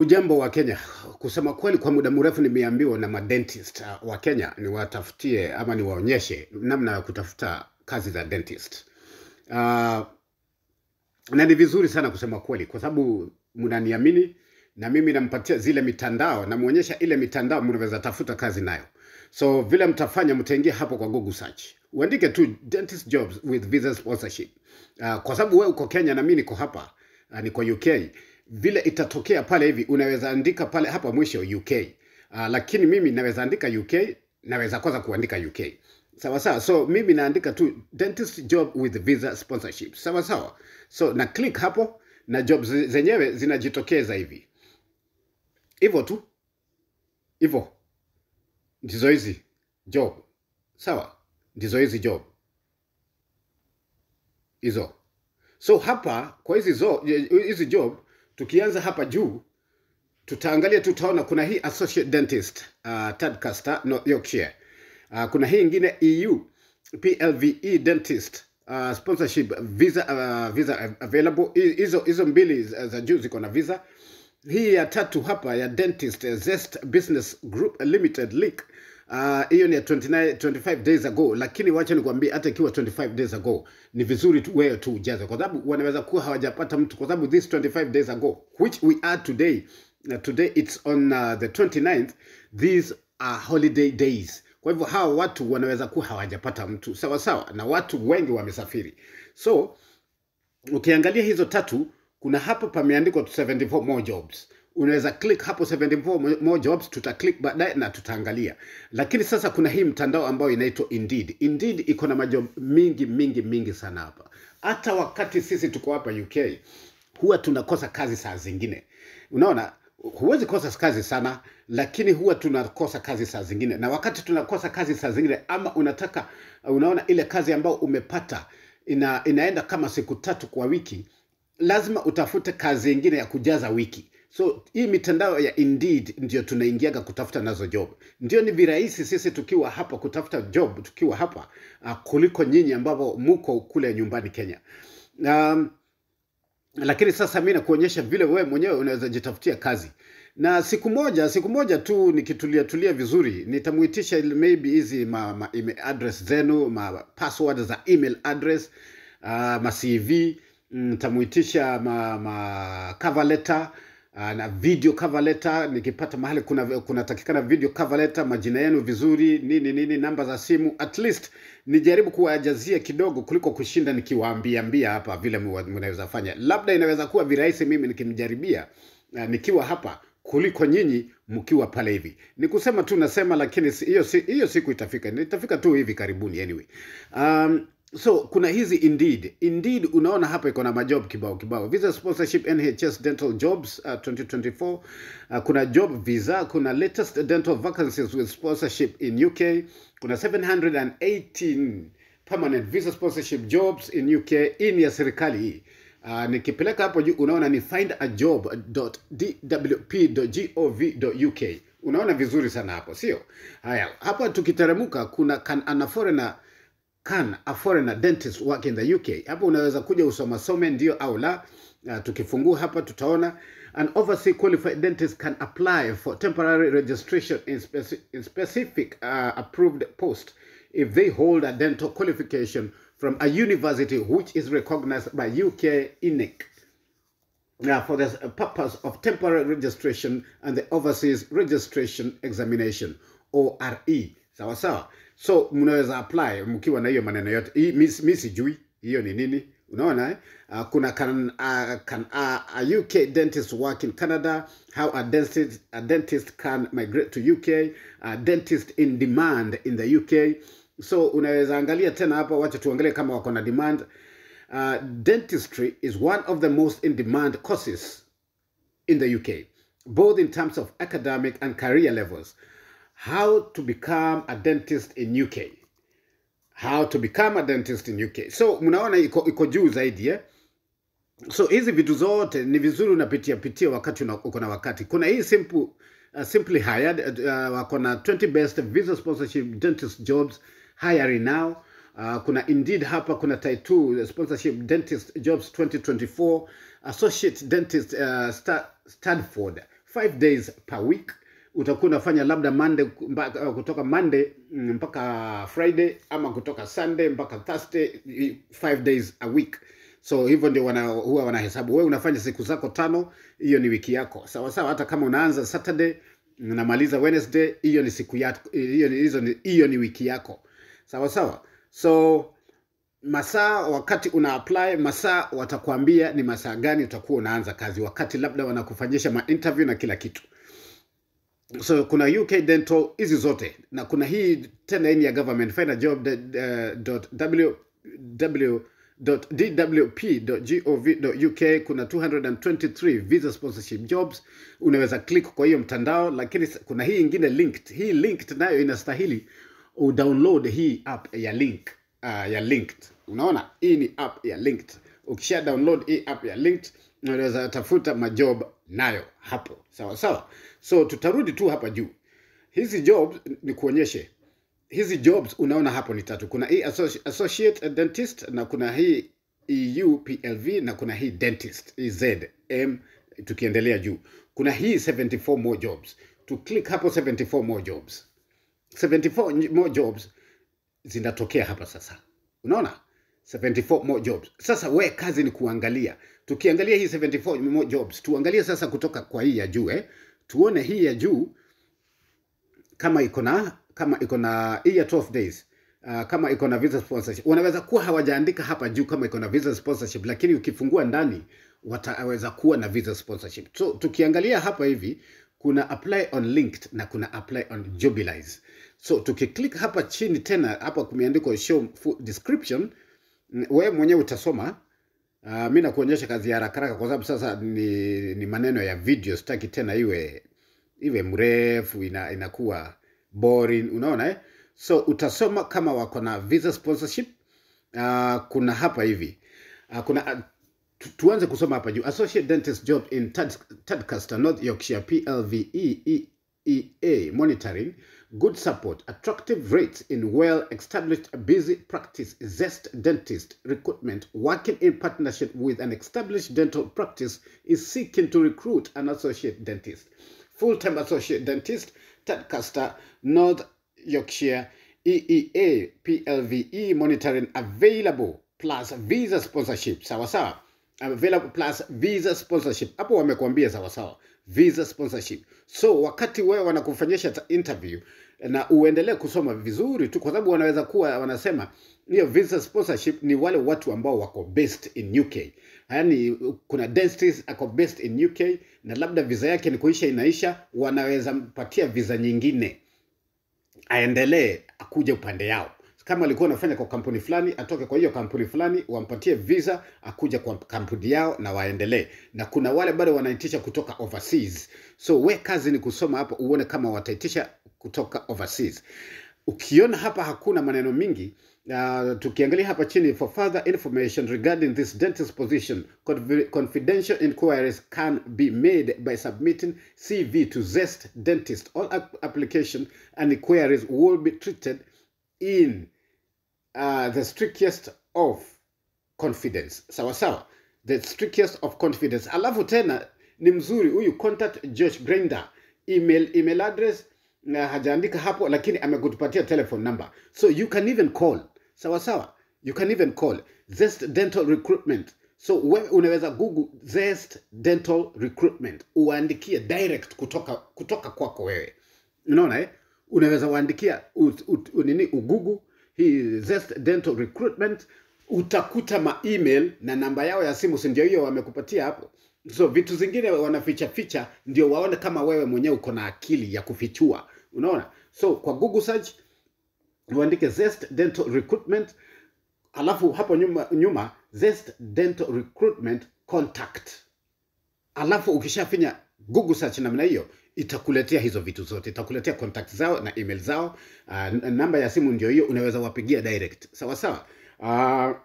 Ujambo wa Kenya. Kusema kweli, kwa muda mrefu nimeambiwa na madentist uh, wa Kenya niwatafutie ama niwaonyeshe namna ya kutafuta kazi za dentist. Uh, na ni vizuri sana kusema kweli, kwa sababu mnaniamini na mimi nampatia zile mitandao, namwonyesha ile mitandao mnaweza tafuta kazi nayo. So vile mtafanya, mtaingia hapo kwa Google search, uandike tu dentist jobs with visa sponsorship. Uh, kwa sababu wewe uko Kenya na mimi niko hapa uh, niko UK vile itatokea pale hivi unaweza andika pale hapa mwisho UK. Uh, lakini mimi naweza andika UK, naweza kwanza kuandika UK. Sawa sawa. So mimi naandika tu dentist job with visa sponsorship. Sawa sawa. So na click hapo na jobs zenyewe zinajitokeza hivi. Hivyo tu. Hivyo. Ndizo hizi job. Sawa? Ndizo hizi job. Hizo. So hapa kwa hizi hizi job tukianza hapa juu tutaangalia tutaona kuna hii associate dentist uh, Tadcaster North Yorkshire. Uh, kuna hii ingine EU PLVE dentist uh, sponsorship visa uh, visa available. Hizo hizo mbili za juu ziko na visa. Hii ya tatu hapa ya dentist Zest Business Group Limited Link Uh, hiyo ni ya 29, 25 days ago, lakini wacha nikwambie, hata ikiwa 25 days ago ni vizuri tu wewe tu ujaze, kwa sababu wanaweza kuwa hawajapata mtu, kwa sababu this 25 days ago which we are today uh, today it's on uh, the 29th these are holiday days. Kwa hivyo hawa watu wanaweza kuwa hawajapata mtu sawa sawa, na watu wengi wamesafiri, so ukiangalia hizo tatu kuna hapa pameandikwa 74 more jobs unaweza click hapo 74 more jobs tuta click baadaye na tutaangalia. Lakini sasa kuna hii mtandao ambayo inaitwa indeed. Indeed iko na majob mingi mingi mingi sana hapa. Hata wakati sisi tuko hapa uk huwa tunakosa kazi saa zingine. Unaona huwezi kosa kazi sana lakini huwa tunakosa kazi saa zingine. Na wakati tunakosa kazi saa zingine ama unataka unaona ile kazi ambayo umepata ina, inaenda kama siku tatu kwa wiki lazima utafute kazi ingine ya kujaza wiki so hii mitandao ya indeed ndio tunaingiaga kutafuta nazo job. Ndio ni virahisi sisi tukiwa hapa kutafuta job tukiwa hapa uh, kuliko nyinyi ambavyo muko kule nyumbani kenya. Um, lakini sasa mi nakuonyesha vile wewe mwenyewe unaweza jitafutia kazi. Na siku moja siku moja tu nikitulia tulia vizuri nitamuitisha maybe hizi ma, ma email address zenu ma password za email address uh, ma cv nitamuitisha ma, ma cover letter na video cover letter nikipata mahali kuna kunatakikana video cover letter majina yenu vizuri nini nini namba za simu at least nijaribu kuwajazia kidogo kuliko kushinda nikiwaambia ambia hapa vile mnaweza fanya. Labda inaweza kuwa virahisi mimi nikimjaribia uh, nikiwa hapa kuliko nyinyi mkiwa pale hivi. Ni kusema tu nasema lakini hiyo si, hiyo siku itafika. Itafika tu hivi karibuni anyway. Um, so kuna hizi indeed. Indeed unaona hapa iko na majob kibao kibao. Visa sponsorship nhs dental jobs uh, 2024 uh, kuna job visa kuna latest dental vacancies with sponsorship in uk kuna 718 permanent visa sponsorship jobs in uk ni ya serikali. Hii Uh, nikipeleka hapo juu unaona ni findajobdwp.gov.uk unaona vizuri sana hapo sio? Haya hapa tukiteremuka kuna can foreigner can a foreigner dentist work in the UK? Hapo unaweza kuja usomasome ndio au la. Uh, tukifungua hapa tutaona an overseas qualified dentist can apply for temporary registration in, speci in specific uh, approved post if they hold a dental qualification from a university which is recognized by UK INEC uh, for the purpose of temporary registration and the overseas registration examination ORE. Sawa sawa. So mnaweza apply mkiwa na hiyo maneno yote. Mi sijui hiyo ni nini. Unaona eh? Uh, kuna can, uh, can uh, a UK dentist work in Canada, how a dentist, a dentist can migrate to UK, a dentist in demand in the UK. So unaweza angalia tena hapa, wacha tuangalie kama wako na demand. Uh, dentistry is one of the most in demand courses in the UK, both in terms of academic and career levels. How to become a dentist in UK. How to become a dentist in UK. So mnaona iko, iko juu zaidi eh? so hizi vitu zote ni vizuri unapitia pitia wakati uko na wakati kuna hii simple, uh, simply hired uh, wako na 20 best visa sponsorship dentist jobs hiring now uh, kuna indeed hapa kuna Taitu sponsorship dentist jobs 2024 associate dentist uh, Stanford five days per week utakuwa unafanya labda Monday mpaka, kutoka Monday mm, mpaka Friday ama kutoka Sunday mpaka Thursday, five days a week. So hivyo ndio wana, huwa wanahesabu. Wewe unafanya siku zako tano, hiyo ni wiki yako sawa sawa. Hata kama unaanza Saturday unamaliza Wednesday, hiyo ni siku hiyo ni hizo ni hiyo ni wiki yako sawa sawa. So masaa wakati una apply masaa watakwambia ni masaa gani utakuwa unaanza kazi, wakati labda wanakufanyisha ma interview na kila kitu so kuna UK dental hizi zote na kuna hii tena ya government find a job uh, dot w dwp.gov.uk kuna 223 visa sponsorship jobs unaweza click kwa hiyo mtandao lakini kuna hii ingine linked hii linked nayo inastahili udownload hii app ya link uh, ya linked. Unaona? Hii ni app ya linked. Ukisha download hii app ya linked unaweza tafuta majob nayo hapo. Sawa sawa. So tutarudi tu hapa juu. Hizi jobs ni kuonyeshe. Hizi jobs unaona hapo ni tatu. Kuna hii associate dentist na kuna hii EU PLV na kuna hii dentist EZM, ZM tukiendelea juu. Kuna hii 74 more jobs. To click hapo 74 more jobs. 74 more jobs zinatokea hapa sasa. Unaona 74 more jobs. Sasa we kazi ni kuangalia. Tukiangalia hii 74 more jobs tuangalie sasa kutoka kwa hii ya juu eh. Tuone hii ya juu kama iko na kama iko na hii ya 12 days uh, kama iko na visa sponsorship. Wanaweza kuwa hawajaandika hapa juu kama iko na visa sponsorship lakini ukifungua ndani wataweza kuwa na visa sponsorship. So tukiangalia hapa hivi kuna apply on linked na kuna apply on Jubilize. so tukiklik hapa chini tena hapa kumeandikwa show full description wewe mwenyewe utasoma Uh, mi nakuonyesha kazi ya haraka kwa sababu sasa ni, ni maneno ya video, sitaki tena iwe iwe mrefu, ina, inakuwa boring, unaona eh? So utasoma kama wako na visa sponsorship. Uh, kuna hapa hivi uh, kuna uh, tu, tuanze kusoma hapa juu associate dentist job in Tad- Tadcaster North Yorkshire PLVE EA monitoring good support attractive rates in well established busy practice zest dentist recruitment working in partnership with an established dental practice is seeking to recruit an associate dentist. Full-time associate dentist Tadcaster North Yorkshire EEA PLVE monitoring available plus visa sponsorship. Sawa sawa. Available plus visa sponsorship. Hapo wamekuambia sawa sawa visa sponsorship. So wakati wewe wanakufanyisha interview na uendelee kusoma vizuri tu kwa sababu wanaweza kuwa wanasema hiyo visa sponsorship ni wale watu ambao wako based in UK yaani kuna dentist ako based in UK na labda visa yake ni kuisha inaisha wanaweza mpatia visa nyingine. Aendelee akuje upande yao kama alikuwa anafanya kwa kampuni fulani atoke kwa hiyo kampuni fulani wampatie visa akuja kwa kampuni yao na waendelee. Na kuna wale bado wanaitisha kutoka overseas. So we kazi ni kusoma hapo uone kama wataitisha kutoka overseas. Ukiona hapa hakuna maneno mingi uh, tukiangalia hapa chini for further information regarding this dentist position confidential inquiries can be made by submitting cv to zest dentist. All application and inquiries will be treated in uh, the strictest of confidence. Sawa sawa. The strictest of confidence. Alafu tena ni mzuri huyu contact josh grinder. Email email address na hajaandika hapo lakini amekutupatia telephone number. So you can even call. Sawa sawa. You can even call zest dental recruitment. So wewe unaweza google zest dental recruitment. Uandikie direct kutoka kutoka kwako wewe. Unaona eh? unaweza uandikia nini ugugu hii zest dental recruitment. Utakuta ma email na namba yao ya simu si ndio hiyo wamekupatia hapo? So vitu zingine wanaficha ficha ndio waone kama wewe mwenyewe uko na akili ya kufichua. Unaona? So kwa google search uandike zest dental recruitment alafu hapo nyuma, nyuma zest dental recruitment contact. Alafu ukishafinya google search namna hiyo itakuletea hizo vitu zote itakuletea contact zao na email zao. Uh, namba ya simu ndio hiyo unaweza wapigia direct. Sawa sawa. Uh,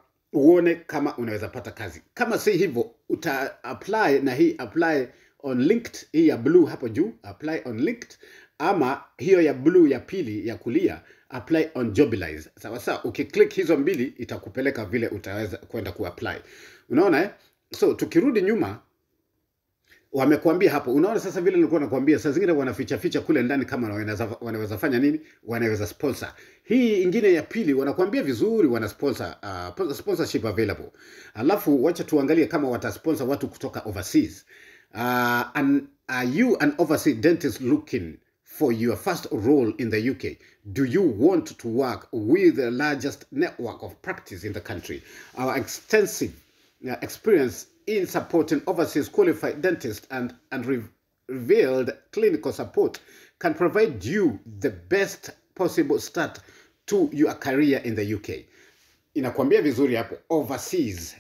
uone kama unaweza pata kazi. Kama si hivyo uta apply na hii apply on linked hii ya blue hapo juu apply on linked ama hiyo ya blue ya pili ya kulia apply on jobilize. Sawa sawa. Ukiklik hizo mbili itakupeleka vile utaweza kwenda kuapply unaona eh? so tukirudi nyuma wamekwambia hapo. Unaona sasa vile nilikuwa nakwambia, saa zingine wanaficha ficha kule ndani, kama wanaweza, wanaweza fanya nini, wanaweza sponsor. Hii ingine ya pili wanakuambia vizuri, wana sponsor uh, sponsorship available. Alafu wacha tuangalie kama watasponsor watu kutoka overseas. Uh, an, are you an overseas dentist looking for your first role in the UK? Do you want to work with the largest network of practice in the country? Our extensive uh, experience in supporting overseas qualified dentists and, and re- revealed clinical support can provide you the best possible start to your career in the UK. Inakwambia vizuri hapo overseas.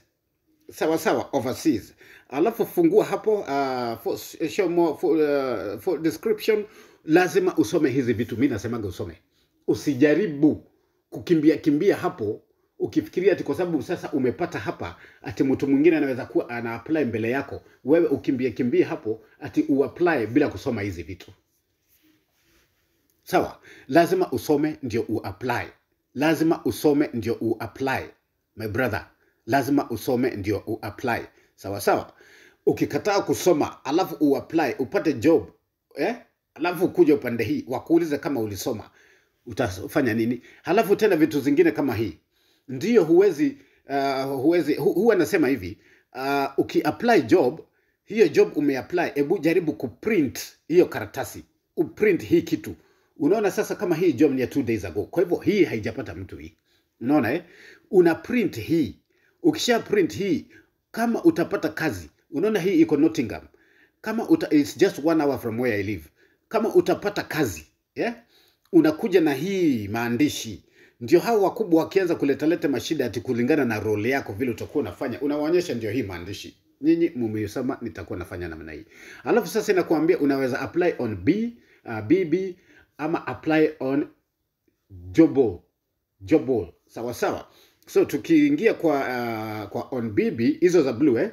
Sawa sawa overseas. Alafu fungua hapo uh, for, show more, for, uh, for description lazima usome hizi vitu. Mi nasemaga usome. Usijaribu kukimbia kimbia hapo ukifikiria ati kwa sababu sasa umepata hapa ati mtu mwingine anaweza kuwa ana apply mbele yako wewe ukimbie kimbie hapo ati uapply bila kusoma hizi vitu. Sawa? Lazima usome ndio uapply lazima usome ndio uapply my brother. Lazima usome ndio uapply sawa sawa? Ukikataa kusoma alafu uapply upate job eh? alafu kuja upande hii wakuulize kama ulisoma. Utafanya nini? Halafu tena vitu zingine kama hii ndio huwezi uh, huwezi hu, huwa nasema hivi uh, ukiapply job hiyo job umeapply hebu jaribu kuprint hiyo karatasi uprint hii kitu. Unaona sasa kama hii job ni ya two days ago kwa hivyo hii haijapata mtu hii. Unaona eh? una print hii. Ukisha print hii kama utapata kazi unaona hii iko nottingham. Kama uta, it's just one hour from where i live. Kama utapata kazi yeah? unakuja na hii maandishi ndio hao wakubwa wakianza kuletaleta mashida ati kulingana na role yako vile utakuwa unafanya. Unawaonyesha ndio hii maandishi. Nyinyi mumeisoma nitakuwa nafanya namna hii. Alafu sasa inakuambia unaweza apply on b uh, bb ama apply on jobo jobo, sawa sawa. So tukiingia kwa uh, kwa on bb hizo za blue eh?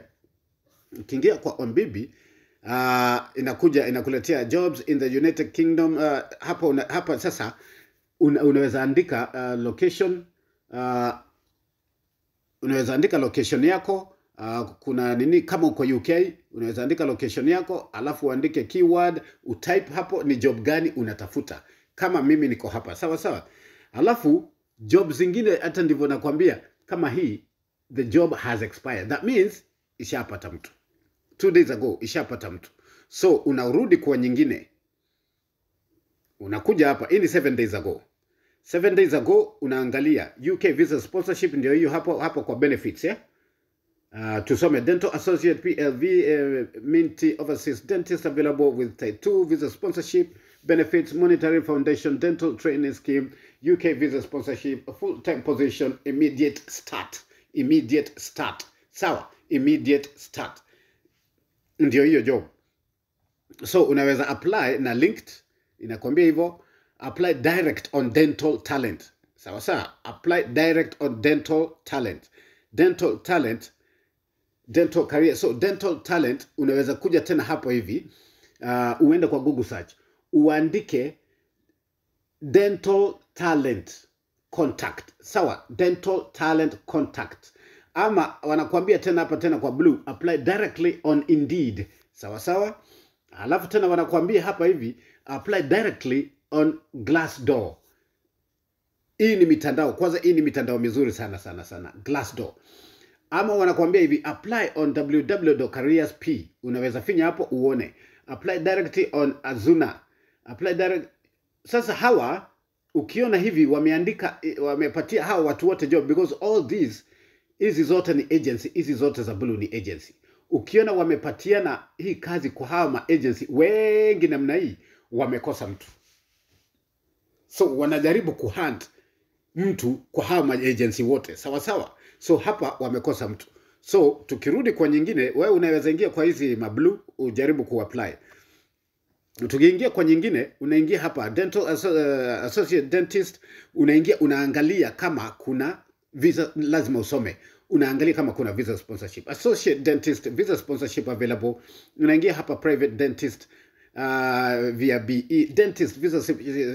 ukiingia kwa on bb uh, inakuja inakuletea jobs in the united kingdom uh, hapa, una, hapa sasa una, unaweza andika uh, location uh, unaweza andika location yako uh, kuna nini kama uko uk unaweza andika location yako alafu uandike keyword utype hapo ni job gani unatafuta. Kama mimi niko hapa sawa sawa. Alafu job zingine hata ndivyo nakwambia kama hii the job has expired. That means ishapata mtu. Two days ago ishapata mtu. So unarudi kwa nyingine. Unakuja hapa hii ni seven days ago seven days ago unaangalia uk visa sponsorship ndio hiyo hapo hapo kwa benefits yeah? Uh, tusome dental associate plv uh, minty overseas dentist available with type 2 visa sponsorship benefits monetary foundation dental training scheme uk visa sponsorship a full time position immediate start immediate start. Sawa immediate start. Ndio hiyo job. So unaweza apply na linked inakwambia hivyo apply direct on dental talent. Sawa sawa. Apply direct on dental talent. Dental talent dental career. So dental talent unaweza kuja tena hapo hivi uh, uende kwa google search. Uandike dental talent contact. Sawa dental talent contact. Ama wanakuambia tena hapa tena kwa blue apply directly on indeed. Sawa sawa. Alafu tena wanakuambia hapa hivi apply directly on glassdoor hii ni mitandao. Kwanza hii ni mitandao mizuri sana sana sana. Glassdoor ama wanakuambia hivi apply on www.careersp unaweza finya hapo uone. Apply directly on azuna. Apply direct. Sasa hawa ukiona hivi wameandika wamepatia hawa watu wote job because all these hizi zote ni agency hizi zote za blue ni agency. Ukiona wamepatiana hii kazi kwa hawa ma agency wengi namna hii wamekosa mtu so wanajaribu kuhunt mtu kwa hawa maagency wote sawa sawa. So hapa wamekosa mtu. So tukirudi kwa nyingine wewe unaweza ingia kwa hizi mablu ujaribu kuapply tukiingia kwa nyingine unaingia hapa dental uh, associate dentist unaingia unaangalia kama kuna visa lazima usome. Unaangalia kama kuna visa sponsorship. Associate dentist visa sponsorship available. Unaingia hapa private dentist uh, via be dentist visa,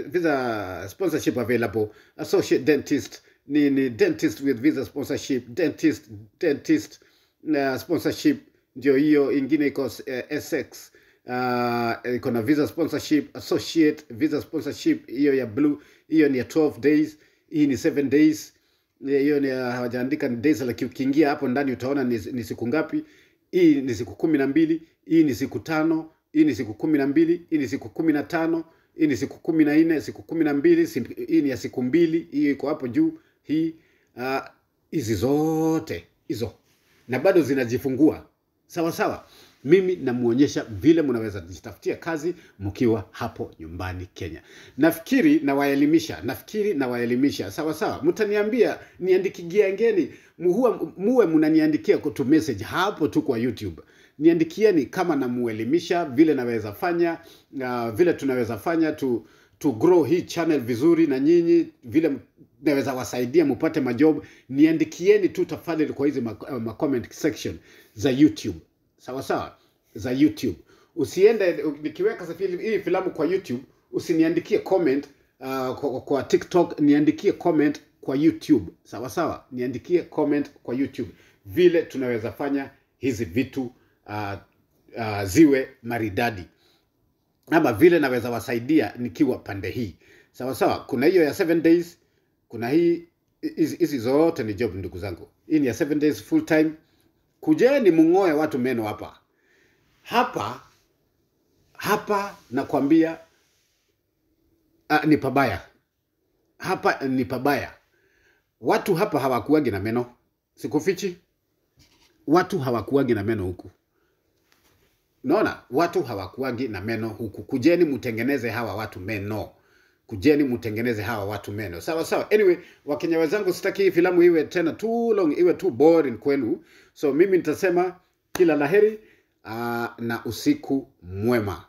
visa sponsorship available. Associate dentist ni, ni dentist with visa sponsorship dentist dentist uh, sponsorship ndio hiyo ingine iko uh, SX uh, iko na visa sponsorship associate visa sponsorship hiyo ya blue hiyo ni ya 12 days hii ni 7 days. Hiyo ni hawajaandika ni days lakini ukiingia hapo ndani utaona ni, ni siku ngapi. Hii ni siku kumi na mbili hii ni siku tano hii ni siku kumi na mbili hii ni siku kumi na tano hii ni siku kumi na nne siku kumi na mbili hii ni ya siku mbili hii iko hapo juu hii hizi uh, zote hizo. Na bado zinajifungua. Sawa sawa. Mimi namuonyesha vile mnaweza jitafutia kazi mkiwa hapo nyumbani kenya. Nafikiri nawaelimisha nafikiri nawaelimisha. Sawa sawa. Mtaniambia niandikigiangeni muwe mnaniandikia kutu message hapo tu kwa youtube niandikieni kama namuelimisha vile naweza fanya uh, vile tunaweza fanya tu to grow hii channel vizuri na nyinyi vile naweza wasaidia mupate majob. Niandikieni tu tafadhali kwa hizi macomment ma comment section za youtube. Sawa sawa? Za youtube. Usiende nikiweka hii filamu kwa youtube usiniandikie comment uh, kwa, kwa tiktok niandikie comment kwa youtube. Sawa sawa? Niandikie comment kwa youtube. Vile tunaweza fanya hizi vitu uh, uh, ziwe maridadi. Ama vile naweza wasaidia nikiwa pande hii. Sawa sawa kuna hiyo ya 7 days kuna hii hizi zote ni job ndugu zangu. Hii ni ya 7 days full time. Kujeni mung'oe watu meno hapa. Hapa hapa nakwambia uh, ni pabaya. Hapa ni pabaya. Watu hapa hawakuagi na meno. Sikufichi. Watu hawakuagi na meno huku naona watu hawakuagi na meno huku. Kujeni mtengeneze hawa watu meno. Kujeni mtengeneze hawa watu meno. Sawa sawa. Anyway wakenya wenzangu sitaki hii filamu iwe tena too long iwe too boring kwenu. So mimi nitasema kila la heri na usiku mwema